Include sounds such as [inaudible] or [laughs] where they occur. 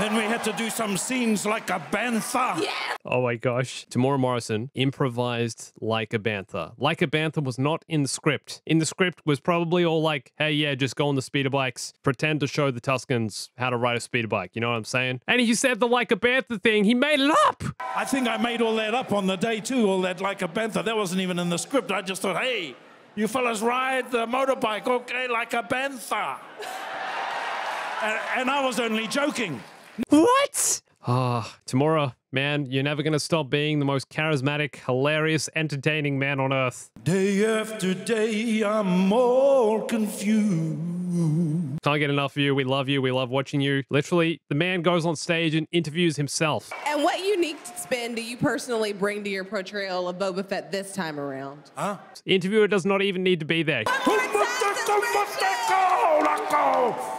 Then we had to do some scenes like a bantha. Oh my gosh. Temuera Morrison improvised like a bantha. Like a bantha was not in the script. In the script was probably all like, hey, yeah, just go on the speeder bikes, pretend to show the Tuskens how to ride a speeder bike. You know what I'm saying? And he said the like a bantha thing, he made it up. I think I made all that up on the day too, all that like a bantha. That wasn't even in the script. I just thought, hey, you fellas ride the motorbike, okay, like a bantha. [laughs] and, and I was only joking. What? Ah, Temuera, man, you're never going to stop being the most charismatic, hilarious, entertaining man on earth. Day after day, I'm more confused. Can't get enough of you. We love you. We love watching you. Literally, the man goes on stage and interviews himself. And what unique spin do you personally bring to your portrayal of Boba Fett this time around? Huh? The interviewer does not even need to be there.